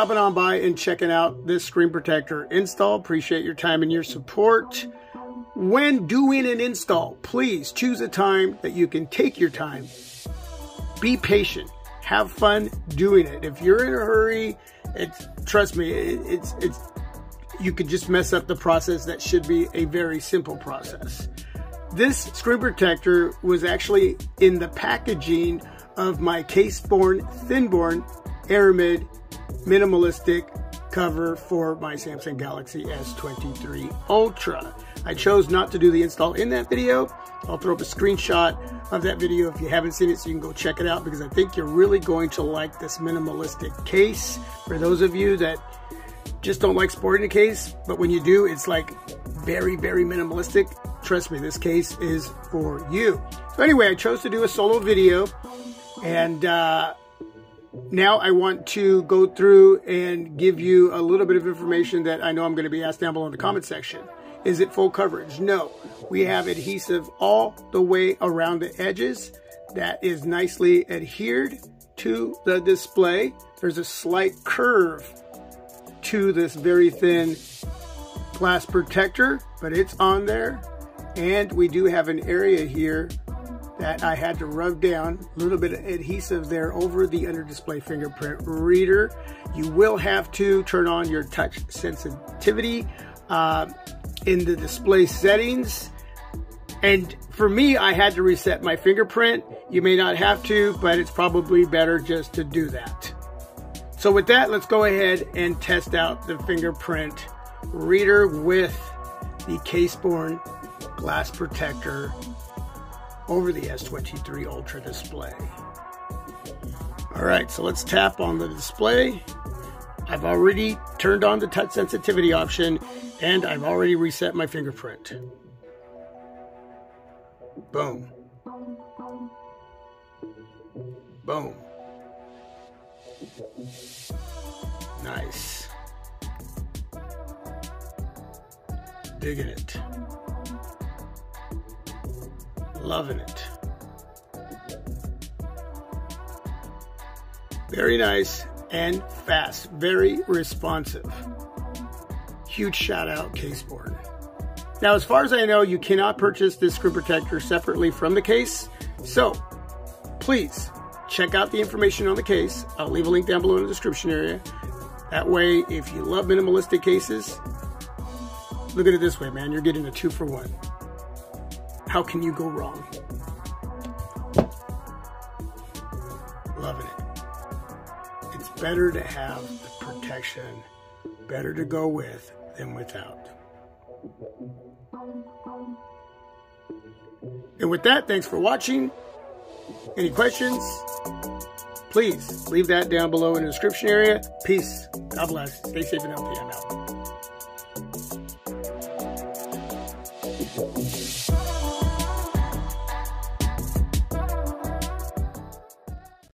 stopping on by and checking out this screen protector install. Appreciate your time and your support. When doing an install, please choose a time that you can take your time. Be patient. Have fun doing it. If you're in a hurry, it's trust me, it, it's it's you could just mess up the process that should be a very simple process. This screen protector was actually in the packaging of my Caseborne Thinborne Aramid minimalistic cover for my Samsung Galaxy S23 Ultra. I chose not to do the install in that video. I'll throw up a screenshot of that video if you haven't seen it so you can go check it out because I think you're really going to like this minimalistic case. For those of you that just don't like sporting a case, but when you do, it's like very, very minimalistic. Trust me, this case is for you. So anyway, I chose to do a solo video and uh, now I want to go through and give you a little bit of information that I know I'm going to be asked down below in the comment section. Is it full coverage? No. We have adhesive all the way around the edges that is nicely adhered to the display. There's a slight curve to this very thin glass protector, but it's on there. And we do have an area here that I had to rub down a little bit of adhesive there over the under display fingerprint reader. You will have to turn on your touch sensitivity uh, in the display settings. And for me, I had to reset my fingerprint. You may not have to, but it's probably better just to do that. So with that, let's go ahead and test out the fingerprint reader with the Caseborne glass protector over the S23 Ultra display. All right, so let's tap on the display. I've already turned on the touch sensitivity option and I've already reset my fingerprint. Boom. Boom. Nice. Digging it. Loving it. Very nice and fast. Very responsive. Huge shout out Caseborne. Now, as far as I know, you cannot purchase this screen protector separately from the case. So, please check out the information on the case. I'll leave a link down below in the description area. That way, if you love minimalistic cases, look at it this way, man. You're getting a two for one. How can you go wrong? Loving it. It's better to have the protection, better to go with than without. And with that, thanks for watching. Any questions? Please leave that down below in the description area. Peace. God bless. Stay safe and healthy. I'm out.